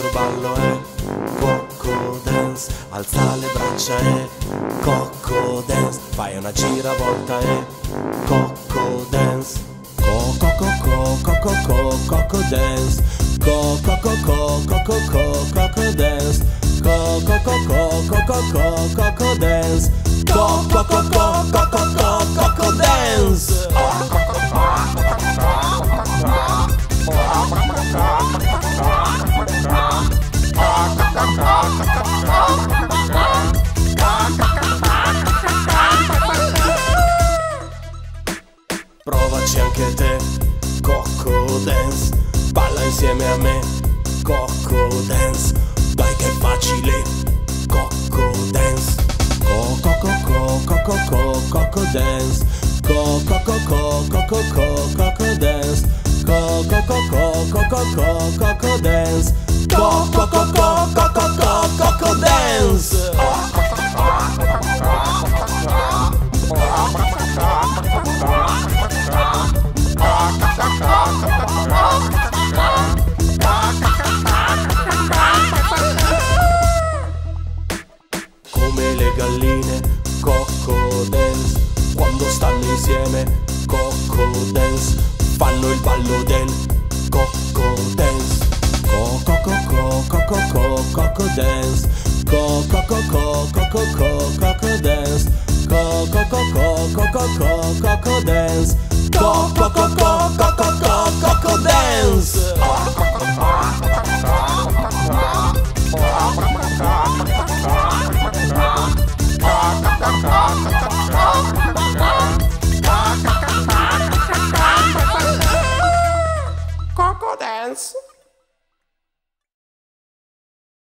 nostro ballo è Coco Dance Alza le braccia e Coco Dance Fai una giravolta e Coco Dance Coco Coco Coco Coco Coco Dance Coco Coco Coco Coco Coco Dance Coco Coco Coco Coco Coco Dance Provaci Coco Dance Balla insieme a me, Coco Dance Dai che è facile, Coco Dance Coco Coco Coco Coco Coco Dance Coco Coco Coco Coco Coco Dance Coco Coco Coco Coco Coco Dance Coco insieme. Coco Dance fanno il ballo del Coco Dance. Coco Coco Coco Coco Coco Dance. Coco Coco Coco Coco Coco Dance. Coco Coco Coco Coco Coco Dance. Coco Coco Coco Dance.